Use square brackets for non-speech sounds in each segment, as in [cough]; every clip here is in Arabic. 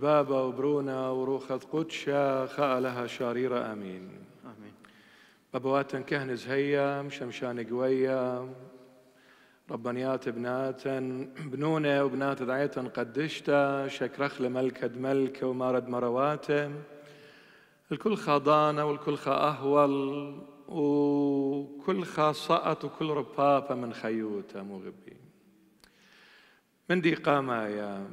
مدبابة وبرونا وروخة قدشة خاء لها شاريرة آمين. آمين. بابوات كهنز هيا مشمشان قوية ربانيات بنات بنونة وبنات دعية قدشتا شكرخ لملكة ملك ومارد مرواتم الكل خاضانة والكل خا أهول وكل خا صأت وكل ربابة من خيوتة مغبي من دي قامة يا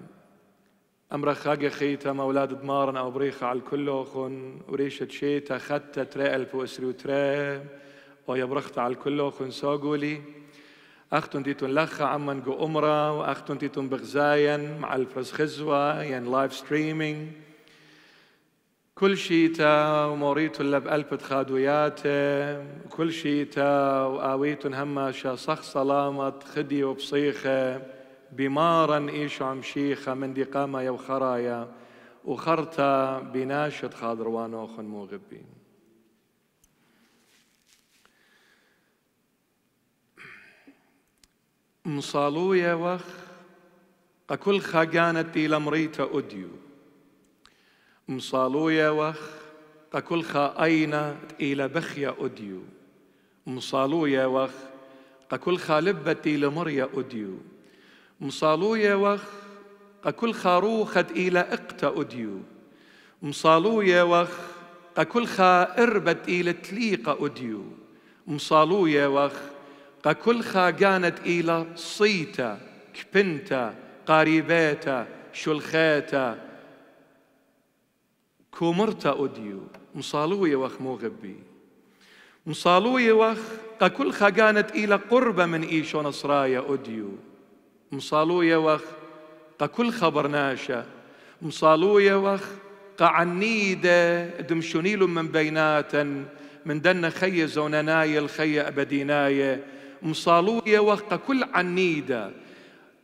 أمر خاقة خيتا مولاد دمارن أو بريخة على الكل أخن وريشة شيتا خدت تري ألف وأسري وتري ويبرخت على الكل أخن سوقولي أختن تيتون لخا عمن جو أمرا وأختن تيتون بغزاين مع الفرز خزوة ين لايف ستريمينج كل شيتا وموريتو اللي بقلب خادوياته كل شيتا وقاويتن هما شا صخ سلامت خدي وبصيخة. بمارا ايشو عم شيخة من دي قامة يا وخرايا وخرتا بناشد خاضروان وخن موغبين مصالويا وخ أكل خاقانت إلى مريتا أديو مصالويا وخ أكل خاينا إلى بخيا أديو مصالويا وخ أكل خالبتي لمريا أديو مصالويا وخ أكل خاروخت إلى إقتا أديو مصالويا وخ أكل خا إربت إلى تليقة أديو مصالويا وخ أكل خا كانت إلى صيتا كبنتا قاريبيتا شلخيتا كومرتا أديو مصالويا وخ موغبي مصالويا وخ أكل خا كانت إلى قربة من إيشو نصرايا أديو وخ كل خبرناشا مصالويا وخ قعنيدة دمشونيل من بيناتا من زوننايا الخي أبدينايا مصالويا وخ كل عنيدة.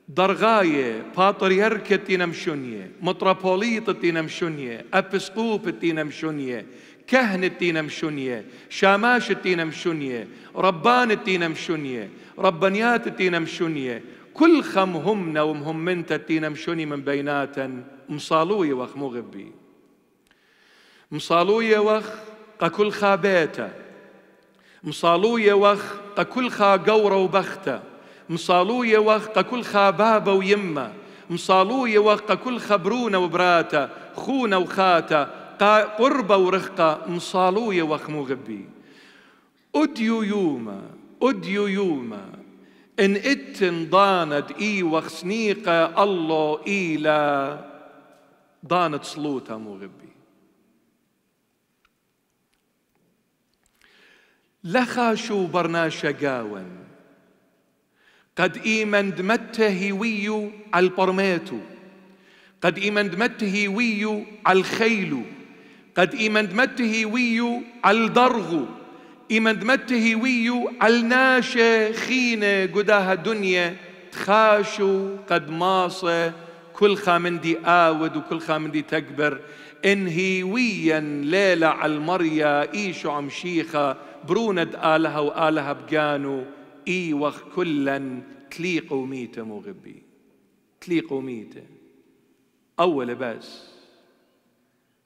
درغاية باتريركة تينا مشونية متروبوليط تينا مشونية أبسقوب تينا مشونية كهنة تينا مشونية شاماش تينا مشونية ربان تينا مشونية ربانيات تينا مشونية كل خم همنا ومهم من تتينا مشوني من بيناتا مصالوية وخ مغبي مصالوية وخ كل خابيتا مصالوية وخ كل خا قورة وبختا. مصالوية وخ كل خا بابا ويمة مصالوية وخ كل خبرونة وبراتا. خونا وخاتا. قربة ورخقة. مصالوية وخ مغبي أديو يوما. أديو يوما. إن إتن ضاند إي وخسنيقة الله إيلا ضانت صلوتا مغبي لخا شو برناشا قاون. قد إيمن دمته هويو على البرميتو. قد إيمن دمته هويو على الخيلو. قد إيمن دمته هويو على الدرغو. إيمن دمته ويو علناشة خينة قداها دنيا تخاشو قد ماصة. كل خامندي آود وكل خامندي تكبر. إن هيويا ليلة على المريا إيشو عم شيخة. بروند آلها وآلها بقانو إي وخ كلا تليق وميتة مغبي تليق وميتة. أول لباس.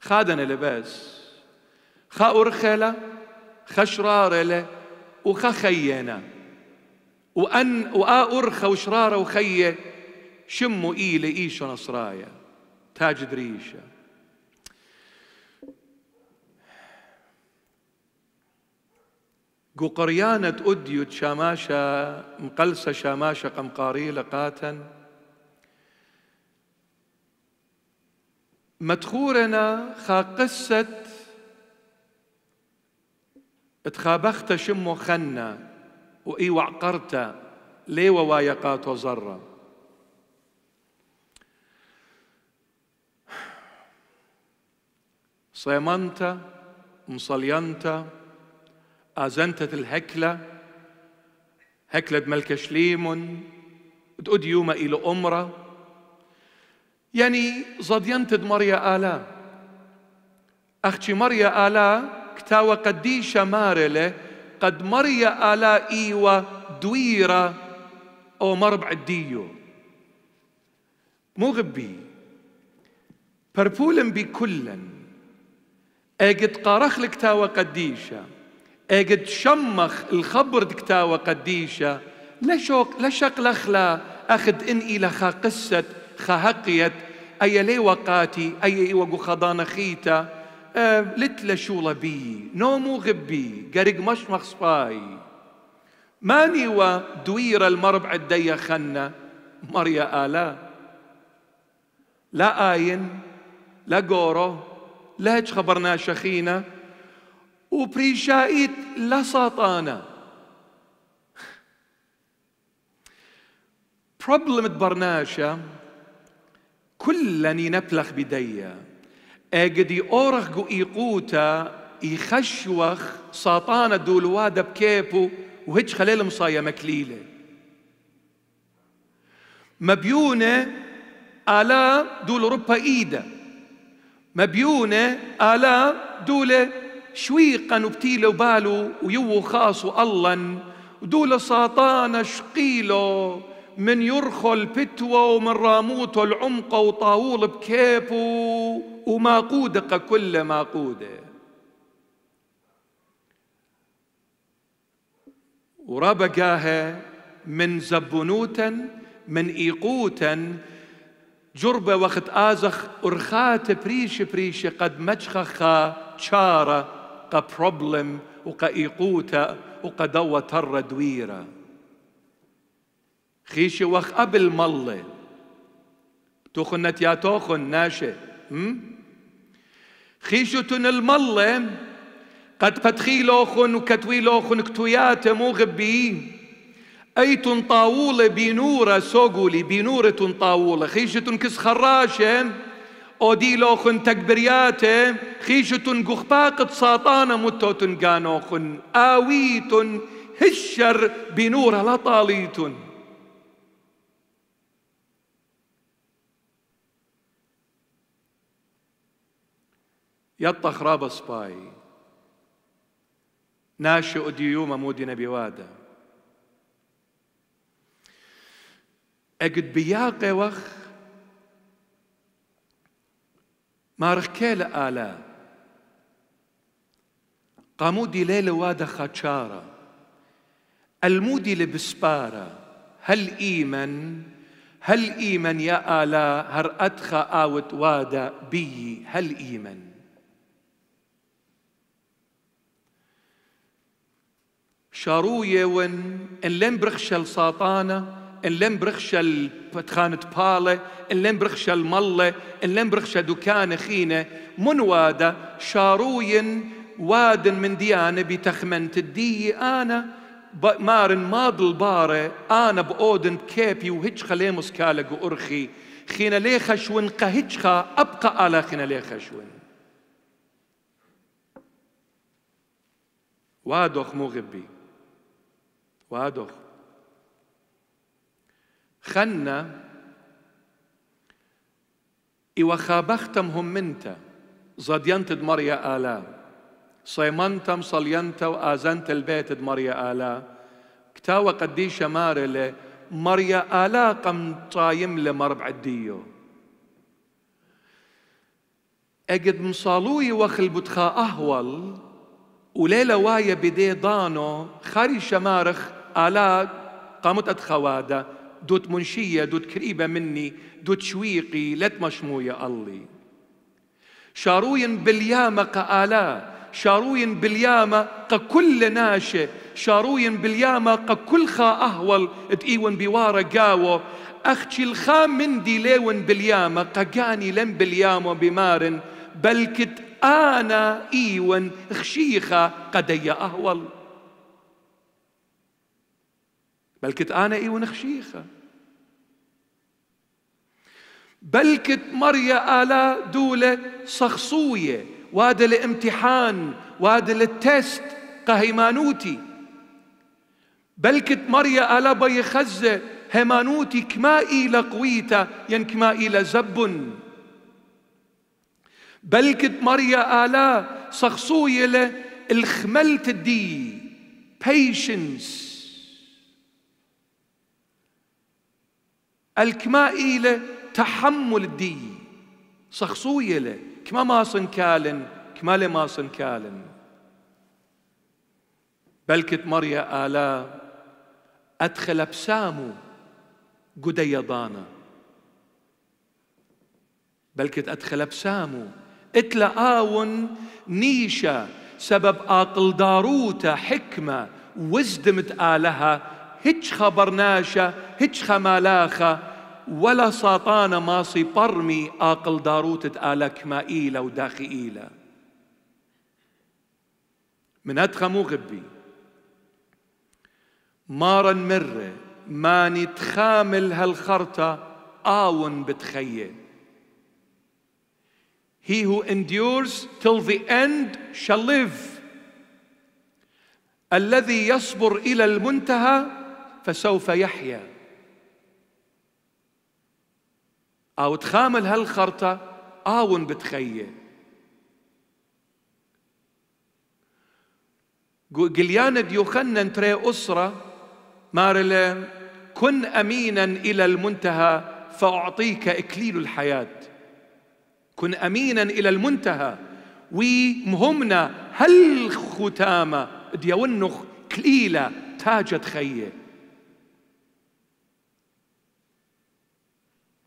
خادنا لباس. خا أرخلة خشرارة له وخخينا وأن وآ وشرارة وخية شموا إيلة إيشو نصرايا تاج دريشة. قريانة أديوت شاماشة مقلسة شاماشة قمقاري لقاتا مدخورنا خا قصة تخابخت شمو خنا وإي وعقرت لي ووايقات وزرة صيمنت مصلينت آزنتت الهكلة هكلة ملك شليم تقود يوم إلى أمرة. يعني زدينت مريا آلا أختي مريا آلا كتاوى قديشة مارلة قد مريا آلا إيوة دويرة أو مربع الديو مو غبي. بربولن بكلا أجد قارخ لك تاوى قديشة أجد شمخ الخبر دكتاوى قديشة لشوك لشق لخلا. أخذ إن إلى خا قصة خا هقيت. أي لي وقاتي أي وقو خضان أه لتلا شو بي نومو غبي قرق مشمخ سباي. ماني ودوير المربع الديا خنا مريا آلا. لا آين لا قورو لا خبرنا شخينا وبريشايت لا ساطانا بروبلم [laughs] برناشا كلني نبلخ بديا. اجدي اورخ جو ايقوتا يخشوخ ساطانة دول وادا بكيبو وهج خليل مصايا مكليلة مبيونة آلا دول ربا إيدا مبيونة آلا دول شويقا وبتيلة وبالو ويو خاص والله ودول ساطانة شقيلو من يرخل بتوى ومن راموت العمق وطاول بكيبو وماقودة كل ماقودة وربقاها من زبنوتا من إيقوتا جربة وقت آزخ أرخات بريش بريش قد مجخخا شارة قا بروبلم وقا إيقوتا وقا دوا تر دويرة. خيشي وخ قبل ملة توخنت يا توخن ناشئ خيشتن الملة قد فتخي لوخن وكتوي لوخن كتويات مو غبي أيتن طاولة بنورة سوقولي بنورة طاولة. خيشتن كس خراشة أودي لوخن تكبرياتة خيشتن قخباقة ساطانة متوتن قانوخن. آويتن هشر بنورة لطاليتن يطخ خراب سباي. ناشئ ديوم مودي نبي وادا. اجد بياقي وخ ما رخكيل آلا. قامودي ليلة وادا خاتشارة المودي لبسبارة هل إيمن؟ هل إيمن يا آلا؟ هر أدخى آوت وادا بي هل إيمن؟ شاروية ون إن لم برخشل ساطانة إن لم برخشل بتخانة بالة إن لم برخشل ملة إن لم برخشل دكان خينة. من وادا؟ شاروين واد من ديانة بتخمن تدي أنا مارن ماض البارة أنا بأودن بكيبي وهج خليمس كالق وأرخي خينا ليخش ون قهجخا أبقى على خينا ليخش ون وادوخ مغبي وادوخ خنا إوخابختم هم منت زدينت دمريا آلا. صيمنتم صلينت وآزنت البيت دمريا آلا. كتاوى قديشة مارلة مريا آلا قم طايم لمربع الديو. أجد مصالوي وخل بتخا أهول وليلة وايا بدي ضانو خاري شمارخ آلاء قامت أتخوادة دوت منشية دوت كريبة مني دوت شويقي لت مشموية الله شاروين باليامة قآلاء شاروين باليامة كل ناشئ شاروين باليامة كل خا أهول تقيون بوارة قاوة. أختي الخام من دي ليون باليامة قاني لم باليامة بمارن بل كت أنا إيون خشيخة قدي أهول. بل كنت أنا إي ونخشيخة بل كنت مريا آلا دولة صخصوية وهذا الامتحان وهذا التست بل كنت مريا آلا بي خزة هيمانوتي كما إلى قويتا ين كما إلى زب بل كنت مريا آلا صخصوية الخملت الدي patience. الكمائي تحمل الدي صخصوية له كما ماسن كالن كما لماسن كالن. بلكت مريا آلا أدخل بسامو ضانا. بلكت أدخل بسامو اتلأ آون نيشا سبب آقل داروتا حكمة وزدمت آلها هيج خبرناشا هيج خمالاخا ولا ساطانة ماصي برمي آقل داروتة آلك مائيلة وداخئيلة من أدخمو غبي. مارا مرة ما نتخامل هالخرطة آون بتخيه He who endures till the end shall live. الذي يصبر إلى المنتهى فسوف يحيا. أو تخامل هالخرطة آون بتخيه قليان ديوخنن تري أسرة مارلا كن امينا إلى المنتهى فأعطيك إكليل الحياة. كن امينا إلى المنتهى ومهمنا هل ختامة ديونخ كليلة تاجت خيه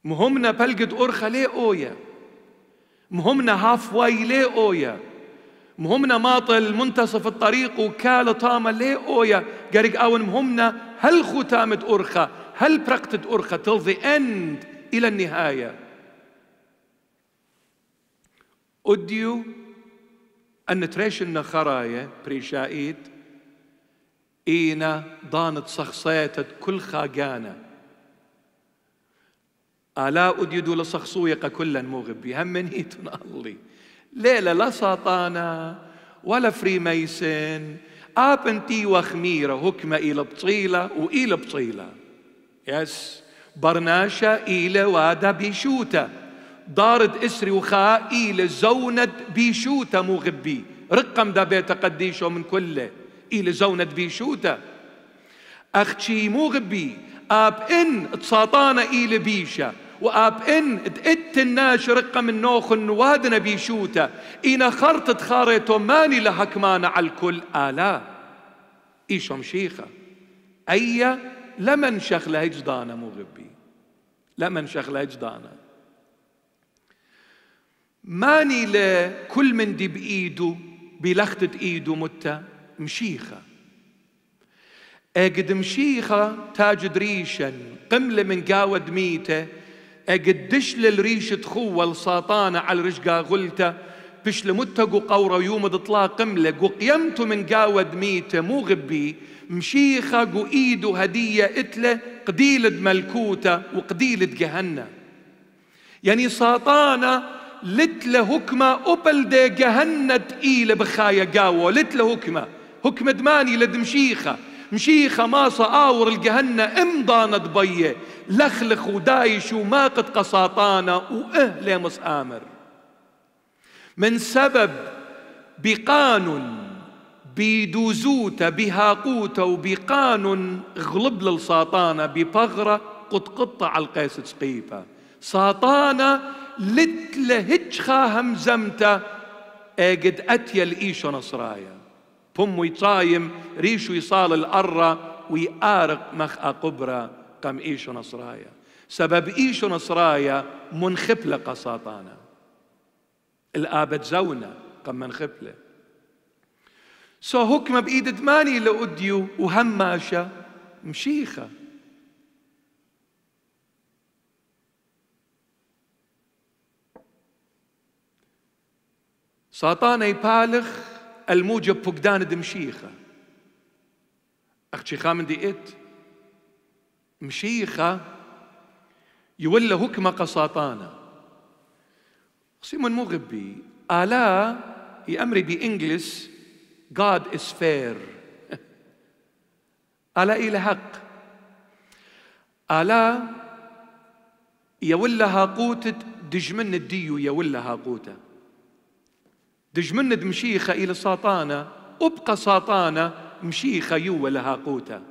مهمنا بلقد أرخى ليه أويا؟ مهمنا هاف واي ليه أويا؟ مهمنا ماطل منتصف الطريق وكال طامة ليه أويا؟ قرق أون مهمنا هل ختامة أرخى هل برقتة أرخى till the end إلى النهاية؟ أديو أن تريش النخراية بريشايت. إينا ضانت صخصيتت كل خاقانة آلا أديدو لصخصويقة كلا مغبي هم من هيتون الله ليلة لا ساطانة ولا فريميسن آبنتي وخميرة هكمة إلى بطيلة وإلى بطيلة يس برناشا إلى وادا بيشوتا. دارد إسري وخاء إلى زونة بيشوتا مو غبي رقم دا بيت قديشو من كله. إلى زونة بيشوتا. أختشي مو غبي آب إن تساطانا إلى بيشا وآب إن تأت الناش رقم النوخ النوادنا بيشوتا إنا خرطت خاريتو ماني لها كمان على الكل آلا. إيشو مشيخة أي لمن شخلها جدانا مو غبي؟ لمن شخلها جدانا ماني لكل من دي بإيده بلختة إيده متى مشيخة. أجد مشيخة تاج ريشا قملة من قاود ميته. أقدش للريش تخول ساطانة على رشقا غلته. بش لمتقو قورة يوم اطلاق قملة. قو من قاود ميته مو غبي. مشيخة قو إيدو هدية إتلة قديلة ملكوته وقديلة جهنة. يعني ساطانة لتلة هكمة أبل دي جهنة تقيلة بخايا قاوة. لتلة هكمة. هكمة دماني لد مشيخة مشيخة ماصة آور الجهنة امضانة بية. لخلخ ودايش وما قد قساطانا وإه مس آمر. من سبب بقانون بيدوزوتا بهاقوتا وبقانون غلب للساطانة ببغرة قد قطع القيس تسقيفة ساطانة لتلهجخا همزمتا قد أتيا الإيشو نصرايا. بم يطايم ريشو يصال الأرة ويآرق مخ قبرة قام إيشو نصرايا. سبب إيشو نصرايا منخبلة قساطانا الآبت زونا قام منخبلة سو هكمة بإيد دماني لأديو وهماشة مشيخة. ساطانا يبالغ الموجب فقدان دمشيخة أختي خامن دي إت مشيخة يولى هكمة قساطانة. سيمون مغبي آلا يأمري بإنجلس God is fair. [laughs] آلا إلى حق. آلا يولى هاقوتة دجمن الديو يولى هاقوتة. دجمن دمشيخة إلى ساطانة أبقى ساطانة مشيخة يو هاقوتة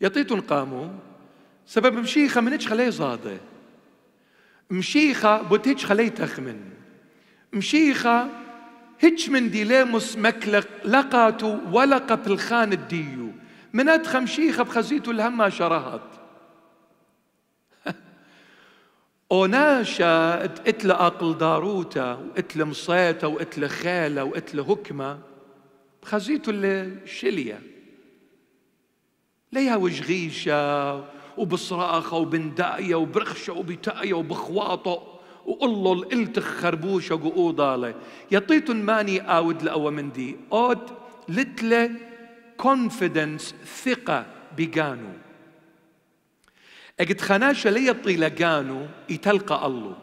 يطيتون قاموا سبب مشيخة من خليه زاده. مشيخة بوتيج خلي تخمن. مشيخة هيج من ديليموس مكلق لقاتو ولقى بالخان الديو. من أدخى مشيخة بخزيتو الهمة شرهت أوناشا إتل أقل داروتا وإتل مصيتا وإتل خالة وإتل هكمة بخزيتو الشلية ليها وجغيشة وبصراخة وبنداية وبرخشة وبتاية وبخواطه وقلل التخ خربوشة قوضالة يطيتن ماني آود لأوا من دي. أود لتلة كونفيدنس ثقة بيقانو. اجد خناشة لي يطيلا قانو يتلقى الله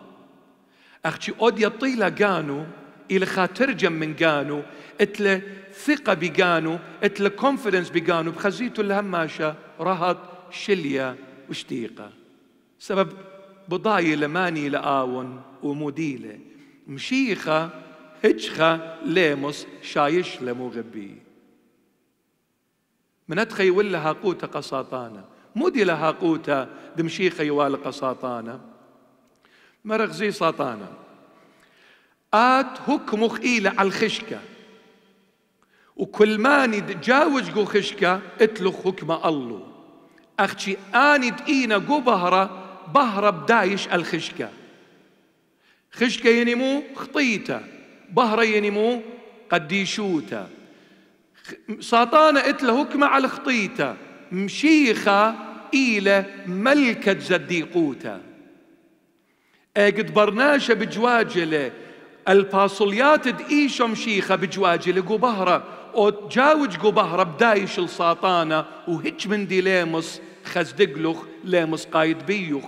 أختي أود يطيلا قانو إلى خاترجم من قانو اتلا ثقة بقانو اتلا كونفيدنس بقانو بخزيتو الهماشة رهط شلية وشتيقة سبب بضاي لماني لآون وموديلة مشيخة هجخة ليمس شايش لمغبي من أدخي ولا هاقوتا قساطانا مودي لها قوتا دمشيخة يوال قساطانا مرغزي ساطانا. آت هك مخيلة على الخشكة. وكل ما جاوج جو خشكة اتلخ حكم الله أختي آني دقينا جو بهرة بهرة بدايش الخشكة. خشكة ينمو خطيته بهرة ينمو قديشوته ساطانة اتله هكمة على خطيته مشيخة إلى ملكة زديقوته أجد برناشة بجواجله الباصليات دقيشة مشيخة بجواجله قو بهرة أو تجاوج قو بهرة بدايش الساطانة وهج من دي ليمس خزدقلخ ليمس قايد بيوخ.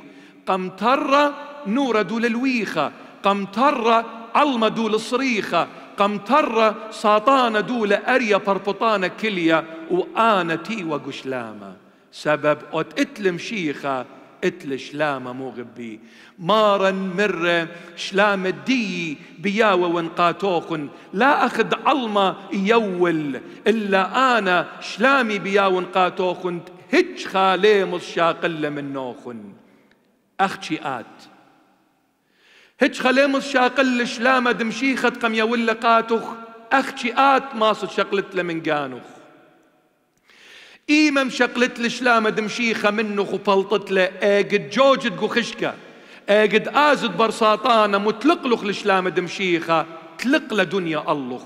قمترة نورة دول الويخة قمترة علمة دول الصريخة. قمترة ساطانة دول أريا بربطانة كلية وأنا تي وقشلامة سبب إتلم شيخة اتل شلامة مو غبي مارا مرة شلام الدي بياوة ونقاتوخن لا أخذ علمة يول إلا أنا شلامي بياوة ونقاتوخن هج خالي مصشاقل من نوخن. أختي آت. هج خليمص شاقل شلامة دمشيخة قم يول قاتخ أختي آت ماصد شقلت له من قانخ إيمم شقلت لشلامة دمشيخة منخ وبلطت له اجد جوجد خشكة. اجد آزد برساطانة متلقلخ لشلامة دمشيخة تلق لدنيا الله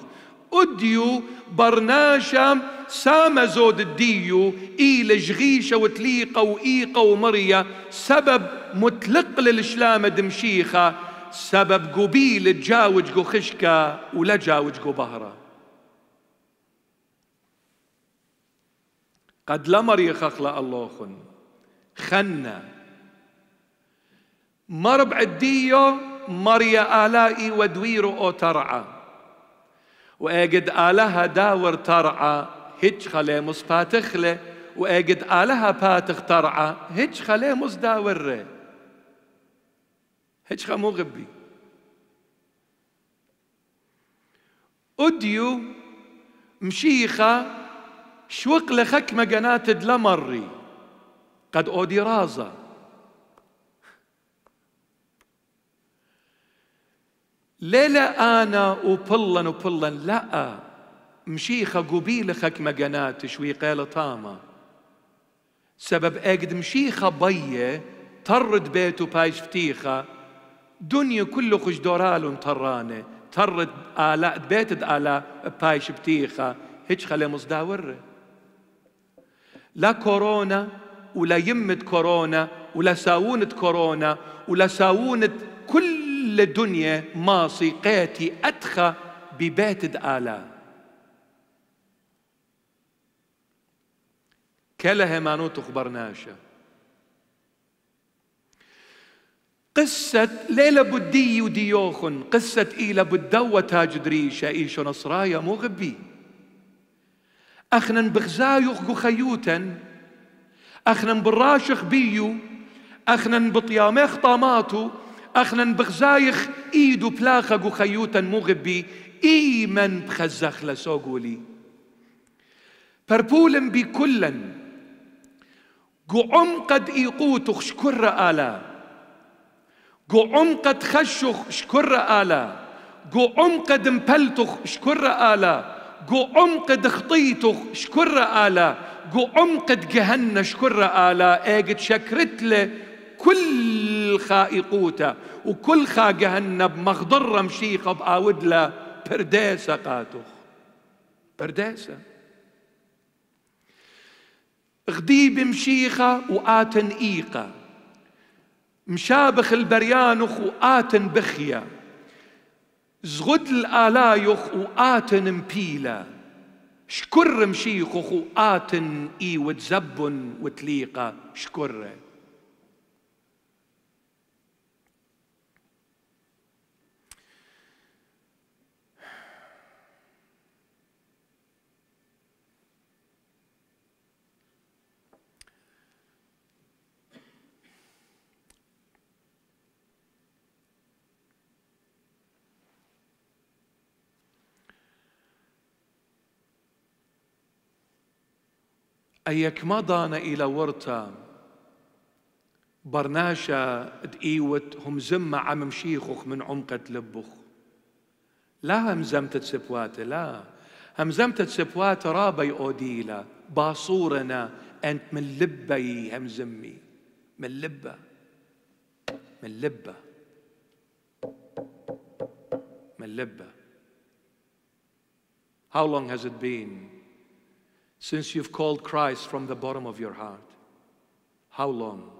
أديو برناشا سام زود الديو إيل جغيشة وتليقة وإيقة ومرية سبب متلق للشلامة دمشيخة سبب قبيل تجاوج جو خشكة ولا جاوج جو بهرة قد لمر يخخلا الله خن. خنا. مربع الديو مريا آلائي ودويرو أو ترعى وأجد آلها داور ترعى هج خليمس باتخلة وأجد آلها باتخ ترعى هج خليمس داور هج خمو غبي أديو مشيخة شوق لخك مجنات دلمري قد أودي رازة. ليلة أنا وبلن وبلن لا. مشيخة قبيل خك مجنات شوي قيل طامة سبب أجد مشيخة بيه ترد بيته بايش فتيخة دنيا كله خش دورال طرانة ترد آلاء بيت آلاء بايش بتيخة. هيك خلي مصداورة لا كورونا ولا يمة كورونا ولا ساونة كورونا ولا ساونة كل الدنيا ماصي قيتي أدخى ببيت آلاء كلها ما نوتخ برناشا قصة ليلة بدي وديوخن قصة إيلا بدوة تاج دريشة إيشو نصرايا مو غبي. أخنا بغزايخ خيوتا أخنا براشخ بيو أخنا بطياميخ طاماتو أخنا بغزايخ إيدو بلاخة خيوتا مو غبي. إيمن بخزخ لسوغولي. بربولن بكلن قعم قد إيقوتخ شكر آلام قو عمقد خشخ شكر آلا. قو عمقد مبلتخ شكر آلا. قو عمقد خطيتخ شكر آلا. قو عمقد جهنة شكر آلا. ايقد شكرت له كل خائقوته وكل خا جهنم مخضرة مشيخة بآود له برديسة قاتخ. برديسة. غديب مشيخة وآتن إيقة. مشابخ البريانخ وآتن بخيا. زغد الآلايخ وآتن مبيلا. شكر مشيخخ وآتن إي وتزبن وتليقة شكره أيك مضانا إلى ورطة؟ برناشا دقيوت هم زمة عم مشيخوخ من عمقة لبخ. لا همزمت سبوات لا. همزمت سبوات رابي أوديلا. باصورنا أنت من لبي همزمي من لبة. من لبة. من لبة. How long has it been? Since you've called Christ from the bottom of your heart? How long?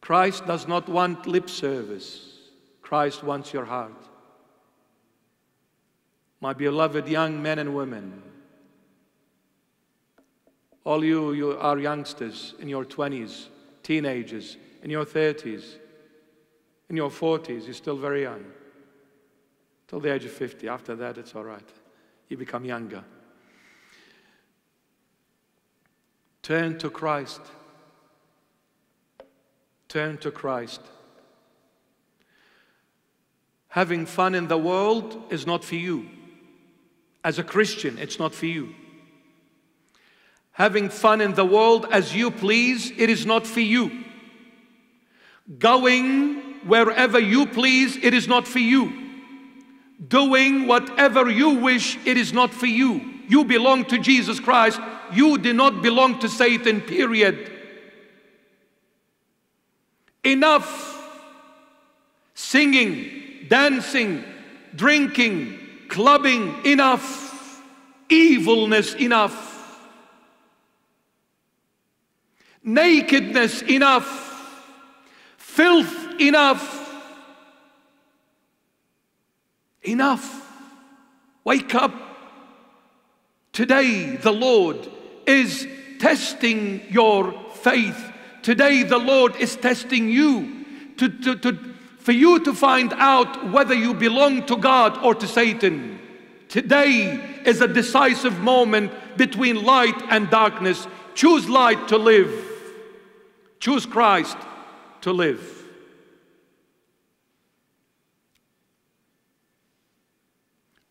Christ does not want lip service. Christ wants your heart. My beloved young men and women, all you, you are youngsters in your 20s, teenagers, in your 30s, in your 40s, you're still very young. Till the age of 50. After that, it's all right you become younger. Turn to Christ. Turn to Christ. Having fun in the world is not for you. As a Christian, it's not for you. Having fun in the world as you please, it is not for you. Going wherever you please, it is not for you doing whatever you wish, it is not for you. You belong to Jesus Christ. You do not belong to Satan, period. Enough singing, dancing, drinking, clubbing, enough. Evilness, enough. Nakedness, enough. Filth, enough Enough. Wake up. Today, the Lord is testing your faith. Today, the Lord is testing you to, to, to, for you to find out whether you belong to God or to Satan. Today is a decisive moment between light and darkness. Choose light to live, choose Christ to live.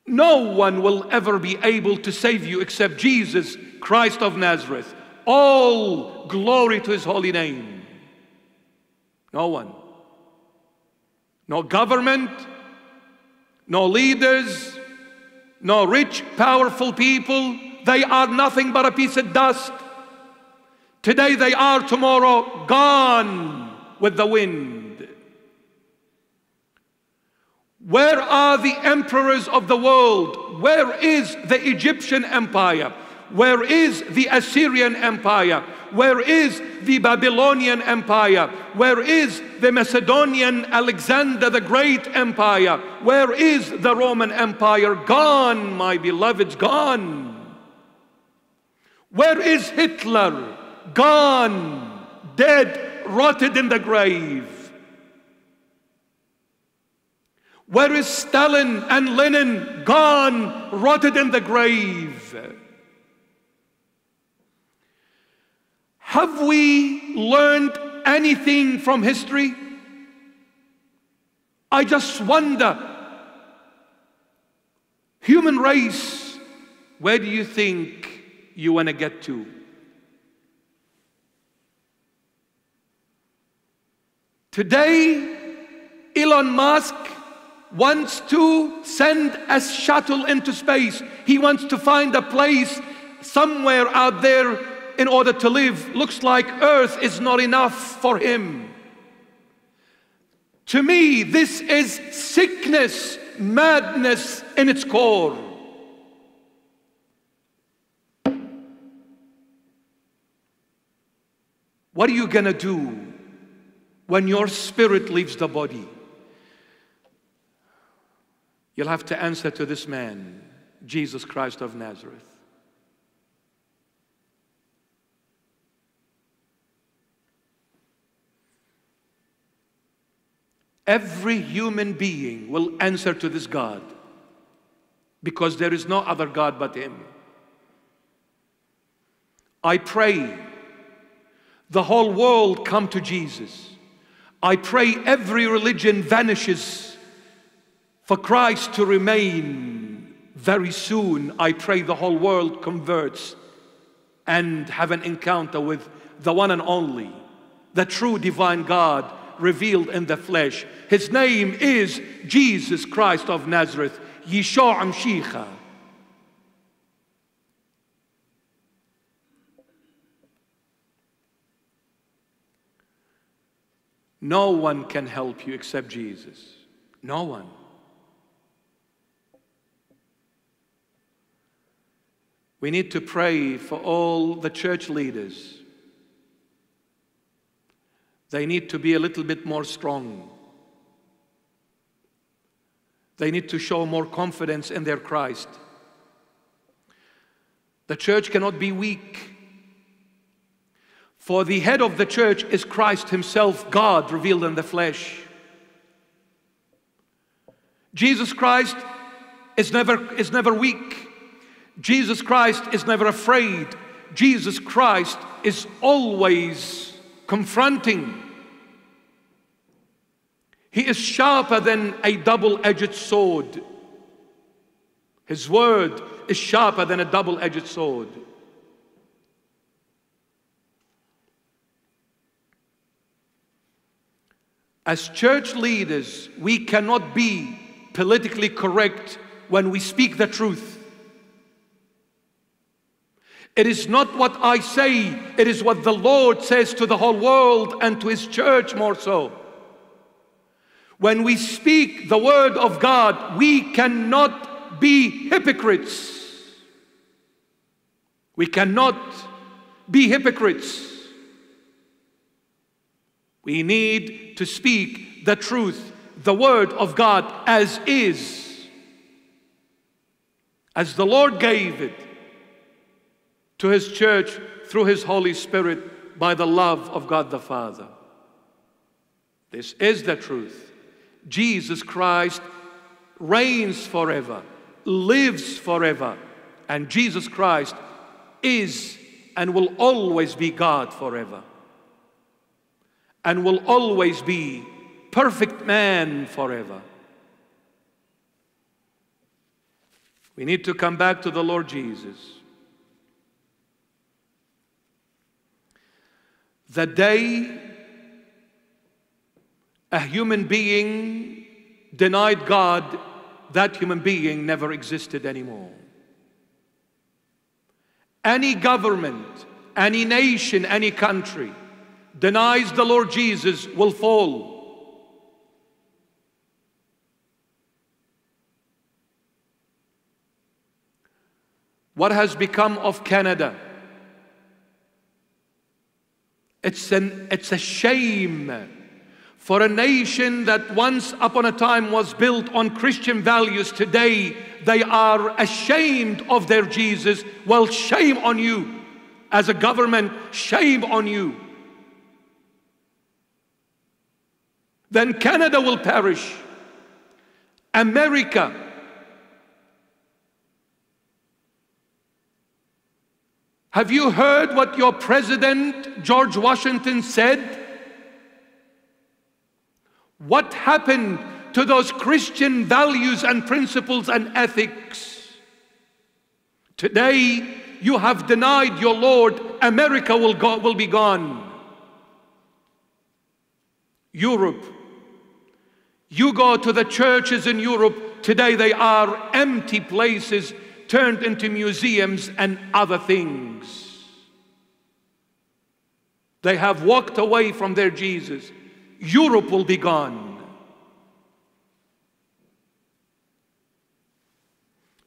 No one will ever be able to save you except Jesus Christ of Nazareth. All glory to his holy name. No one. No government, no leaders, no rich, powerful people. They are nothing but a piece of dust. Today they are, tomorrow gone with the wind. Where are the emperors of the world? Where is the Egyptian empire? Where is the Assyrian empire? Where is the Babylonian empire? Where is the Macedonian Alexander the Great empire? Where is the Roman empire? Gone, my beloveds, gone. Where is Hitler? Gone, dead, rotted in the grave. Where is Stalin and Lenin? Gone, rotted in the grave. Have we learned anything from history? I just wonder. Human race, where do you think you want to get to? Today, Elon Musk wants to send a shuttle into space. He wants to find a place somewhere out there in order to live. Looks like Earth is not enough for him. To me, this is sickness, madness in its core. What are you going to do when your spirit leaves the body? You'll have to answer to this man, Jesus Christ of Nazareth. Every human being will answer to this God because there is no other God but Him. I pray the whole world come to Jesus. I pray every religion vanishes for Christ to remain very soon. I pray the whole world converts and have an encounter with the one and only, the true divine God revealed in the flesh. His name is Jesus Christ of Nazareth, Yeshua Amshicha. No one can help you except Jesus. No one. We need to pray for all the church leaders they need to be a little bit more strong. They need to show more confidence in their Christ. The church cannot be weak. For the head of the church is Christ Himself, God revealed in the flesh. Jesus Christ is never, is never weak. Jesus Christ is never afraid. Jesus Christ is always confronting. He is sharper than a double edged sword. His word is sharper than a double edged sword. As church leaders, we cannot be politically correct when we speak the truth. It is not what I say, it is what the Lord says to the whole world and to His church more so. When we speak the word of God, we cannot be hypocrites. We cannot be hypocrites. We need to speak the truth, the word of God as is, as the Lord gave it to his church through his Holy Spirit by the love of God the Father. This is the truth. Jesus Christ reigns forever, lives forever, and Jesus Christ is and will always be God forever, and will always be perfect man forever. We need to come back to the Lord Jesus. The day a human being denied God, that human being never existed anymore. Any government, any nation, any country denies the Lord Jesus will fall. What has become of Canada? It's, an, it's a shame for a nation that once upon a time was built on Christian values. Today, they are ashamed of their Jesus. Well, shame on you. As a government, shame on you. Then Canada will perish. America Have you heard what your president, George Washington, said? What happened to those Christian values and principles and ethics? Today, you have denied your Lord, America will, go, will be gone. Europe. You go to the churches in Europe, today they are empty places turned into museums and other things. They have walked away from their Jesus. Europe will be gone.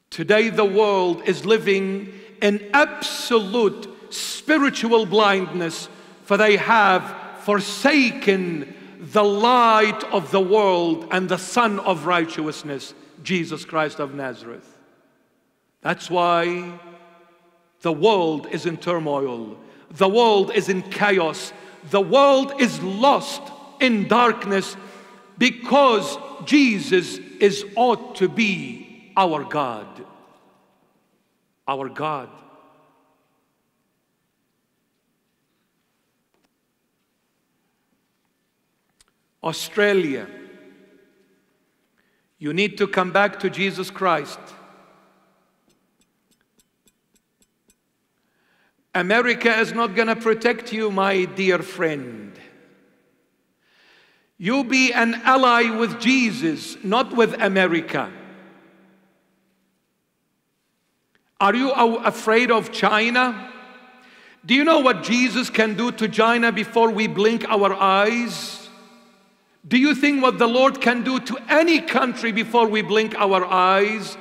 Today, the world is living in absolute spiritual blindness, for they have forsaken the light of the world and the Son of righteousness, Jesus Christ of Nazareth. That's why the world is in turmoil, the world is in chaos, the world is lost in darkness because Jesus is ought to be our God. Our God. Australia, you need to come back to Jesus Christ. America is not going to protect you, my dear friend. You be an ally with Jesus, not with America. Are you afraid of China? Do you know what Jesus can do to China before we blink our eyes? Do you think what the Lord can do to any country before we blink our eyes?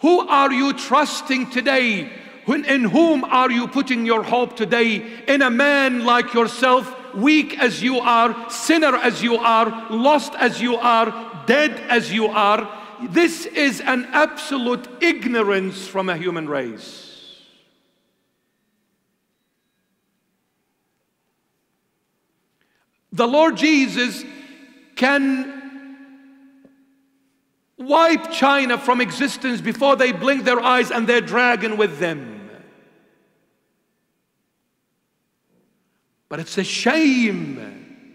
Who are you trusting today? In whom are you putting your hope today? In a man like yourself, weak as you are, sinner as you are, lost as you are, dead as you are. This is an absolute ignorance from a human race. The Lord Jesus can wipe China from existence before they blink their eyes and their dragon with them. But it's a shame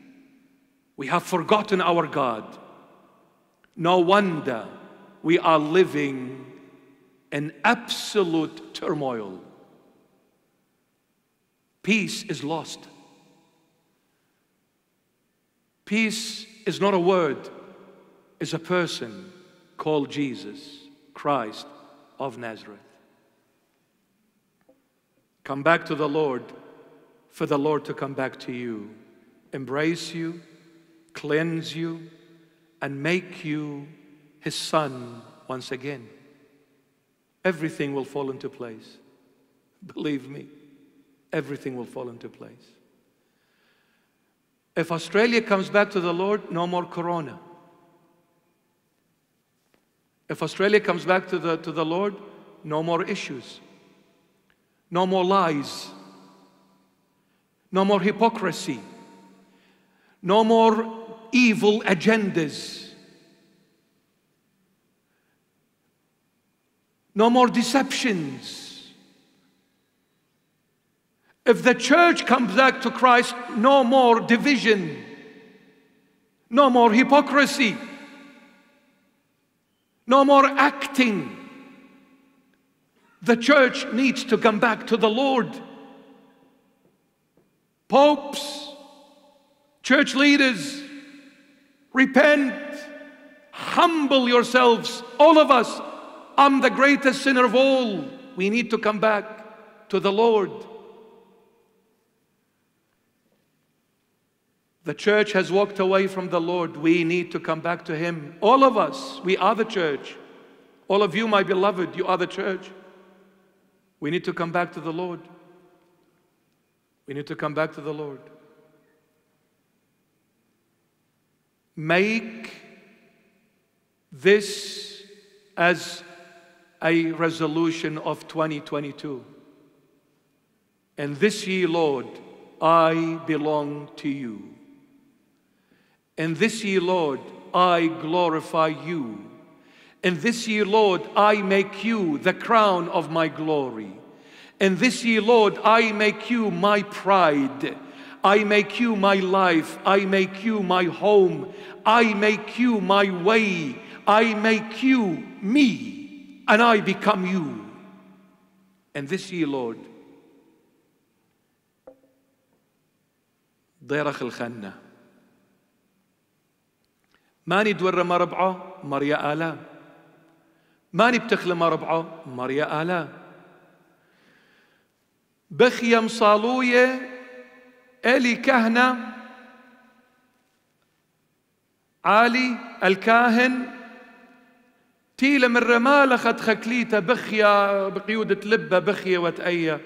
we have forgotten our God. No wonder we are living in absolute turmoil. Peace is lost. Peace is not a word, it's a person called Jesus, Christ of Nazareth. Come back to the Lord for the Lord to come back to you, embrace you, cleanse you, and make you his son once again. Everything will fall into place. Believe me, everything will fall into place. If Australia comes back to the Lord, no more corona. If Australia comes back to the, to the Lord, no more issues, no more lies, no more hypocrisy, no more evil agendas, no more deceptions. If the church comes back to Christ, no more division, no more hypocrisy, no more acting. The church needs to come back to the Lord. Popes, church leaders, repent, humble yourselves, all of us. I'm the greatest sinner of all. We need to come back to the Lord. The church has walked away from the Lord. We need to come back to Him. All of us, we are the church. All of you, my beloved, you are the church. We need to come back to the Lord. We need to come back to the Lord. Make this as a resolution of 2022. And this year, Lord, I belong to you. And this year, Lord, I glorify you. And this year, Lord, I make you the crown of my glory. And this year, Lord, I make you my pride. I make you my life. I make you my home. I make you my way. I make you me. And I become you. And this year, Lord, ضيرخ الخنه ماني دور مربعه مريا آلا ماني بتخلى مربعه مريا آلا بخيا مصالوية إلي كهنة. عالي الكاهن. تيلة من رمالة خد خكليتا بخيا بقيودة لبة بخيا وتأيا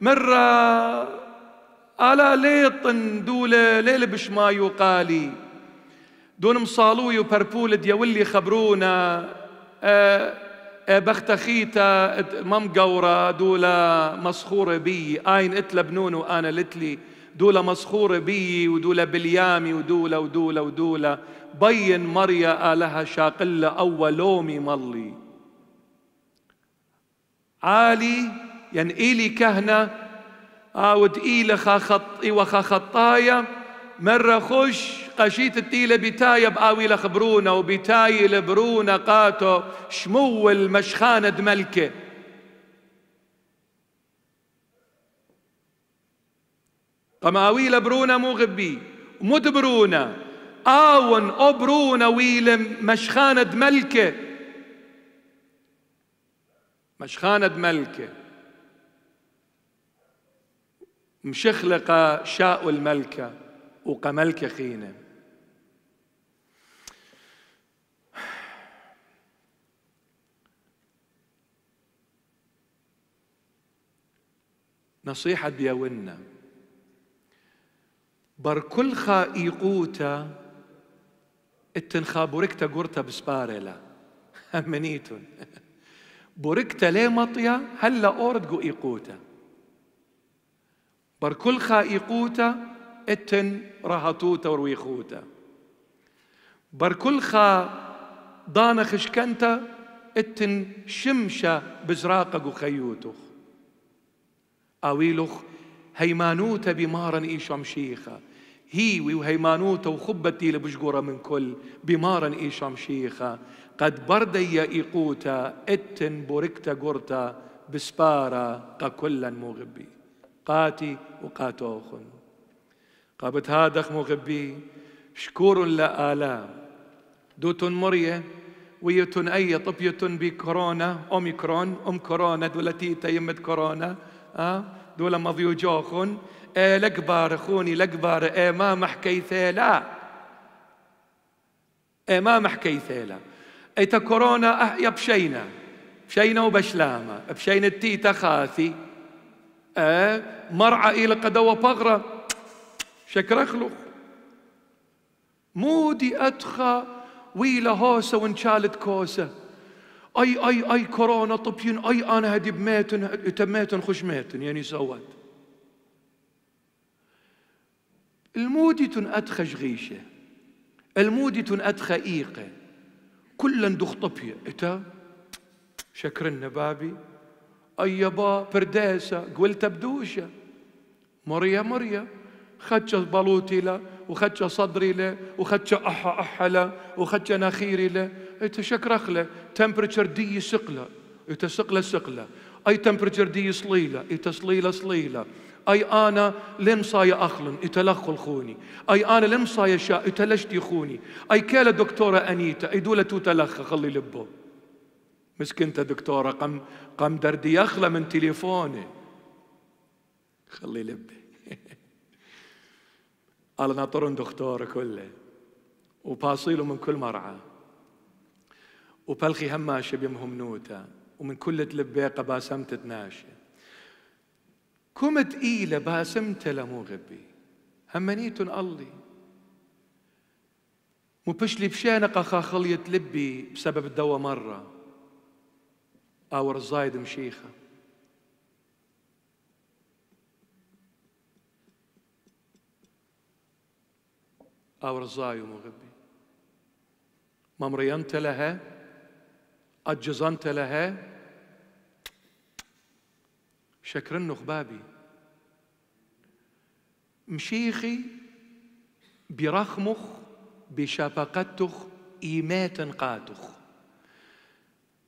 مرة ألا ليطن دولة ليلة بشما يقالي دون مصالوي وبربول ديولي خبرونا. أه أه بختخيتا مم قورة دولا مسخورة بي. آين إتلا بنون وأنا لتلي. دولا مسخورة بي ودولا بليامي ودولا ودولا ودولا. بين مريا آلها شاقلة أول لومي ملي. عالي يعني إيلي كهنة. آود إيلي خط وخا خطايا مرة خش قشيت التيلة بتاية بآوي لخبرونا وبتاي لبرونا قاتو شمو المشخانة دملكة. قماوي لبرونا مو غبي مدبرونا آون أبرونا ويل مشخانة ملكة مشخانة ملكة مشخلقة شاء الملكة وقملكة خينة. نصيحة بيونا بركل إيقوتا التنخا بوركتا قرتا بسبارلا همنيتون [laughs] بوركتا ليه مطيا؟ هلا أورد إيقوتا. بركل خا إيقوتا إتن رهطوتا ورويخوتا. بركل خا دانا خشكنتا إتن شمشة بزراقة خيوتخ أويلخ هيمانوتا بمارا إيشو مشيخة هيوي وهيمانوتا وخبتي لبشقورة من كل بمارا إيشو مشيخة قد بردي إيقوتا إتن بوركتا قرتا بسبارا ككلا مغبي. قاتي وقاتوخن. قابت هادخ مغبي شكور لآلام دوتن مرية ويتن أي طبيتن بكورونا أوميكرون أم كورونا دولتي تيمت كورونا. أه؟ دولا مضيو جوخن. إيه لقبار خوني لقبار. إيه ما محكي ثيلا إيه ما محكي ثيلا ايتا كورونا أه بشينا. بشينا وبشلامة بشينا التيتا خاثي. إيه مرعى إلى قدوة بغرة شكر أخلق مودي أدخى ويلا هوسة وانشالت كوسة. أي أي أي كورونا طبين أي أنا هدي بميتن تميتن خش ميتن يعني سوت المودي تن أدخى غيشة المودي تن أدخى إيقة. كلا دخ طبية. إتا؟ شكرنا بابي. أي يابا برداسة قلت بدوشة. مريا مريا. خدش بلوتي له وخدش صدري له وخدش أحا أحا له وخدش ناخيري له. إتا شكرخ له. تمبرتشر دي سقلة إتا سقلة أي تمبرتشر دي صليلة إتا صليلة أي أنا لمصايا أخلن. إتلخل خوني. أي أنا لمصايا شاء. إتلشتي خوني أي كالا دكتورة أنيتا أي دولة تلخ خلي لبو مسكنت دكتورة قم قم دردي يخلى من تليفوني خلي لبي قال ناطرون دكتورة كله وباصيله من كل مرعى. وبلخي هماشة بيمهم نوتا ومن كل تلبيقة باسمت تناشي. كم تقيلة باسمت لمو غبي. همنيتن الله مو بشلي بشانقة خاخلية لبي بسبب الدواء مرة. أور الزايد مشيخة. أور الزاي مغبي. ما مرينت لها أجزنت لها. شكر النخبابي مشيخي برخمخ بشفقتخ إيمات قاتخ.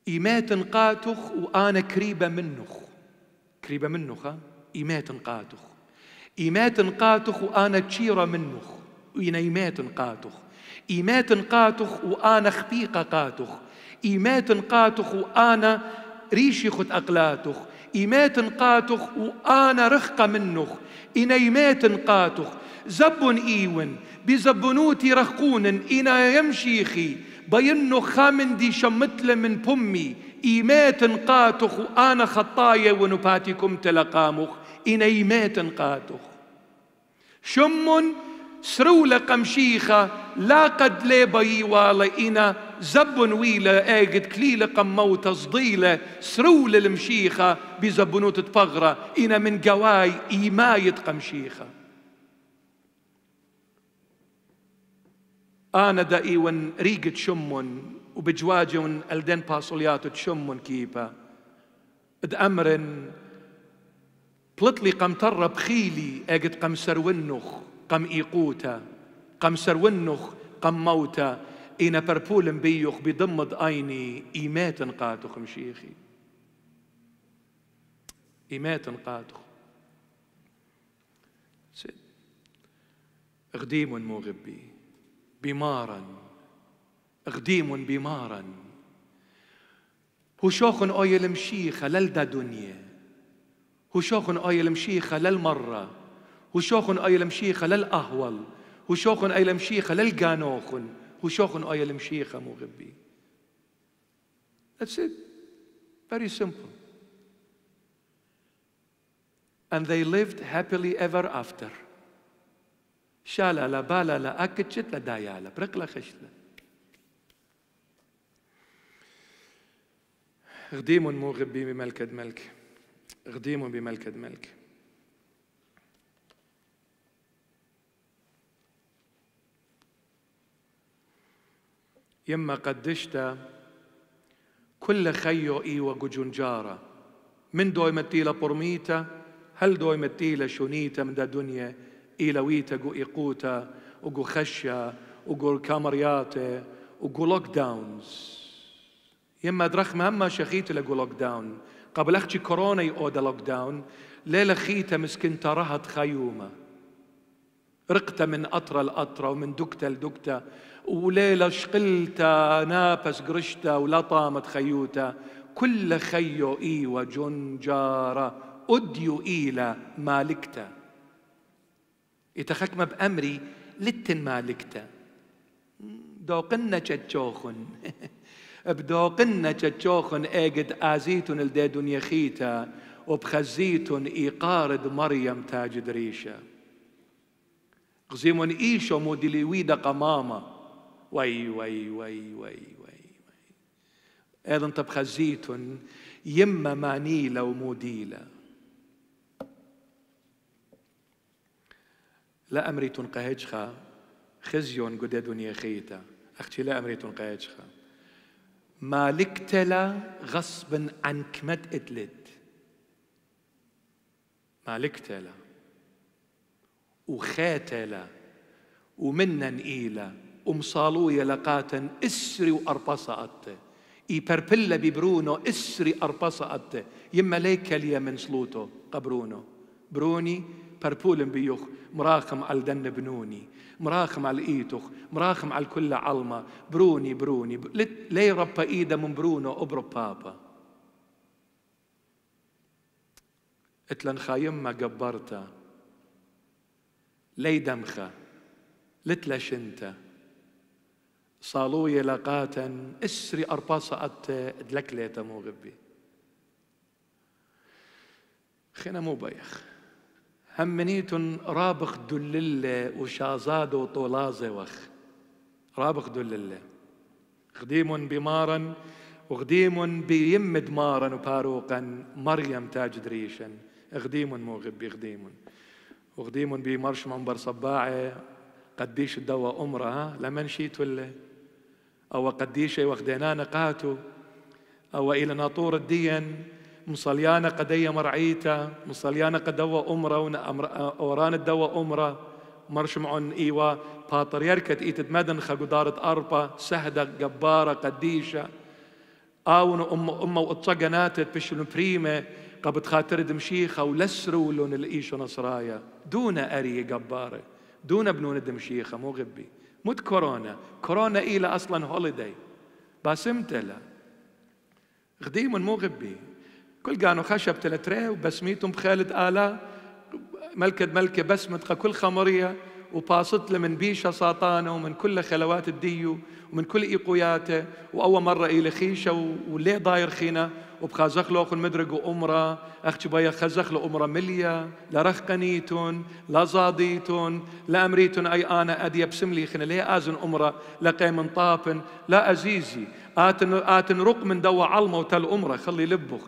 إيمات قاتخ وأنا قريبة منخ. قريبة منخ إيمات قاتخ. إيمات قاتخ وأنا تشيرة منخ. وإنا إيمات قاتخ. إيمات قاتخ وأنا خبيقة قاتخ. إيمات قاتخ وأنا ريشي خد أقلاتخ. إيمات قاتخ وأنا رخقة منخ. إنيمات قاتخ. زب إيون. بزبنوتي رخقون. إنا يمشيخي بينو خامن دي شمتل من بمي. إيمات قاتخ وأنا خطايا ونباتكم تلقامخ. إنيمات قاتخ. شم سرولة قمشيخة لا قد لي بي والا إنا زبن ويلا آجد كليلة قموت صديلة سرولة المشيخة بزبنوت تفغرة إنا من قواي إيماية قمشيخة أنا دائي ون ريقت شمون وبجواجون الدن باسوليات تشمون إد أمرن بلطلي قم ترى بخيلي اجد قم سرونخ قم إيقوتا قم سرونخ قم موتا إنا بربول بيوخ بضمد أيني إيمات قاتخ مشيخي. إيمات قاتخ. غديم مغبي بمارا. غديم بمارا. هو شوخن أويل مشيخة للدا دنيا هو شوخن أويل مشيخة للمرة. هو شوخن أويل مشيخة للأهول هو شوخن أويل مشيخة للقانوخن هو شوخن أويل مشيخة مغبي That's it. Very simple. And they lived happily ever after. شالا لا بالا لا أكتشت لا دايالا برقلا خشلا غديم مو غبي بملكد ملك غديم بملكد ملك يما قدشت كل خيو إيوة جنجارة من دوي متيلا برميتا هل دوي متيلا شونيتا من دا دنيا إيلا ويتا جو إيقوتا وجو خشيا وجو كامرياتا وجو لوك داونز يما درخ مهما شخيت لقو لوك داون قبل أختي كورونا يؤود لوك داون ليلة خيتا مسكنتا رهت خيومة. رقت من أطرة لأطرة ومن دكتة لدكتة وليلة شقلتا نابس قرشتا ولا طامت خيوتا. كل خيو إي وجنجارة أديو إيلا مالكتا. يتخكم بأمري لتن مالكتا. دوقنا تشوخن [laughs] بدوقنا تشوخن اجد آزيتن الديدن يخيتا وبخزيتن إيقارد مريم تاج دريشة غزيمون إيشو مودلي ويدا قمامة وي وي وي وي وي أيضا تبخزيتن يما مانيلة وموديلة لا أمري تنقهجخا خزيون قد دنيا خيتا أختي لا أمري تنقهجخا مالكتلا غصبا عنك ما تقتلت مالكتلا وخاتلا ومنا ومصالويا لقاتا إسري أته إي بربلا ببرونو إسري أته يما ليك ليا من سلوتو قبرونو. بروني بربول بيوخ مراخم على دن بنوني. مراخم على إيتوخ مراخم على كل علمة بروني بروني. لي ربا إيدا من برونو ابرو بابا. إتلن خايمة قبرتا. لي دمخة. لتلا شنتا. صالوية لقاتا اسري أرباصة أت دلكليتا مو غبي. خينا مو بيخ همنيتن رابخ دللة وشازاد وطولازة وخ. رابخ دللة. خديم بمارا وخديم بيم دمارا وباروقا مريم تاج دريشا خديم موغب خديم وخديم بمرش منبر صباعة قديش الدواء أمرها لمن شيت ولا أو قديش وخدينا نقاتو أو إلى ناطور الدين مصليانا قدية مرعيتا مصليانا قدوة أمرا وران الدوة أمرا مرشمعون إيوا باطر يركت إيتد مدن خقدارة أربا سهدة جبارة قديشة. آون أم أم وإتصقناتت بشلون بريمة قبت خاطر دمشيخة ولسرولون الإيشو نصرايا دون أري جبارة دون بنون دمشيخة مو غبي. مت كورونا. كورونا إلى أصلا هوليداي باسمتلا غديم مو غبي. كل قانو خشب تلتري وبسميتهم بخالد آلا ملكة ملكة بسمة كل خمرية. وباسط له من بيشة ساطانة ومن كل خلوات الديو ومن كل إيقوياته وأول مرة إلى خيشة وليه ضاير خينا وبخازخ له أخو المدرق وأمرة. أختي بيا خزخ له أمرة مليا لا رخقنيتون لا زاضيتون لا أمريتون. أي أنا أدي بسملي خنا ليه آزن أمرة؟ لا قيم طابن لا أزيزي. آتن آتن رق من دوا علمة وتل أمرة. خلي لبخ.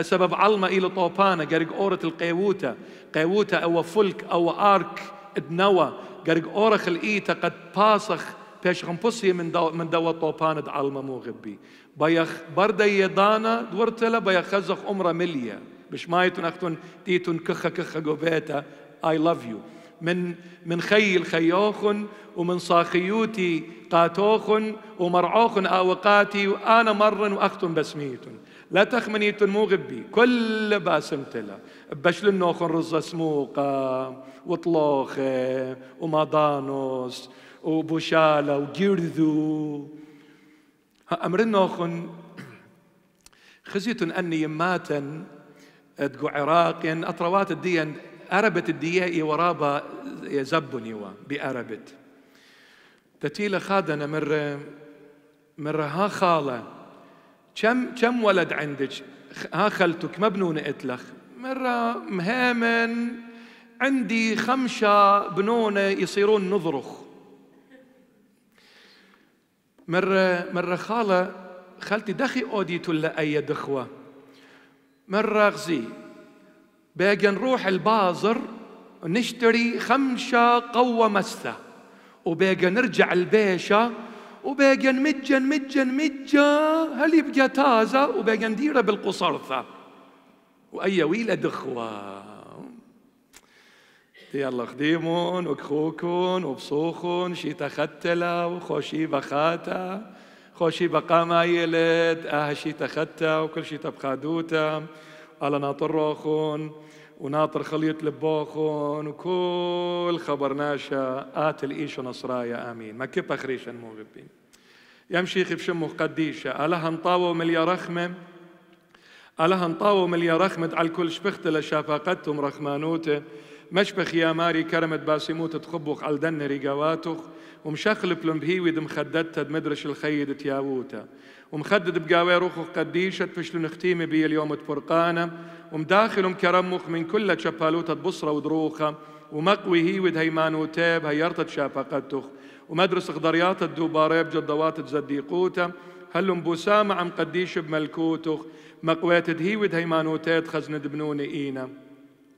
سبب علمة إلى طوبانة قرق أورة القيوتة قيوتة أو فلك أو آرك دنوا قرق أورخ الإيتا قد باسخ بيش غنبصي من دو من دوا طوبان علمة مو غبي. بيخ بردا يدانا دورتلا بيخ خزخ أمرا مليا مش مايتون أختون تيتون كخة كخة قوبيتا I love you. من من خي الخيوخن ومن صاخيوتي قاتوخن ومرعوخن آوقاتي وأنا مرن وأختن بسميتن لا تخمنيتن مو غبي كل باسمتلا بشلنوخن رزة سموقة وطلوخة ومادانوس وبوشالة وجيرذو أمرنوخن خزيتن أني يماتن تقو عراقين أطروات الدين أربت الديائي ورابا يزبني بأربت. تتيلة خادنا مرة مرة ها خالة. كم كم ولد عندك؟ ها خلتك مبنونة اتلخ مرة مهامن عندي خمسة بنونة يصيرون نظرخ مرة مرة خالة خالتي دخي أوديت ولا أي دخوة. مرة غزي باقي نروح البازر نشتري خمسة قوة مسة وباقي نرجع البيشة وباقي مجن مجن مجا. هل يبقى تازة؟ وباقي نديره بالقصرثة وأي ويلة دخوة يلا خديمون وكخوكون وبصوخون. شي تختلا وخوشي بخاتا. خوشي بقى ما يلد. أه شي تختا وكل شي تبخادوتا ناطر روخون وناطر خليط لبوخون وكل خبر ناشا آت الإيش نصرايا آمين. ما كيف أخريشا موغبين يمشي خف شمه قديشة ألها نطاوة ومليا رخمة؟ ألها نطاوة ومليا رخمة على الكل شبخت لشافاقتهم رخمانوته مشبخ يا ماري كرمت باسموت تخبخ على دن ريقواتخ ومشخل بلم بهيوي مخددتها دمدرش الخيد تياووتا ومخدد بقاوي روخ قديشة فشلو نختيمي بي اليوم تفرقانا ومداخل كرمخ من كل شبالوتا بصرة ودروخة. ومقوي هيود هيمانو تيب هيرتت شافقتخ ومدرس خضريات الدوباريب جدوات تزديقوتا. هلم بوسامة عم قديش بملكوتخ مقويت هيود هيمانو تيت خزند بنوني إينا.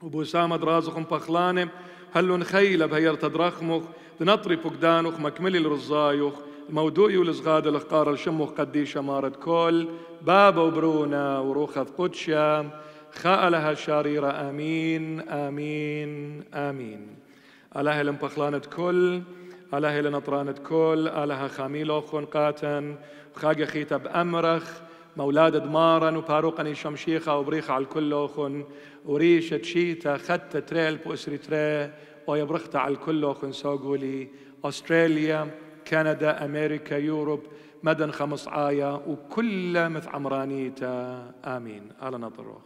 وبوسامة درازخم بخلانم هلون خيلة بهير تدرخمخ دنطري فقدانخ مكملي الرزايخ. الموضوع والزغاد الأخقار الشمخ قدي شمارة كل بابا وبرونا وروخذ قدشا خاء لها شاريرة آمين آمين آمين. أله لمبخلانة كل أله لنطرانة كل أله خاميلو خنقاتا خاق خيتا بأمرخ مولاد دمارا وباروقني شمشيخة وبريخة على الكل أخن وريشة شيتا خدت تريل بأسري تري ويبرخت على الكل أخن سوقولي أستراليا. كندا أمريكا يوروب مدن خمس آية وكل مث عمرانيتا آمين على نظروخ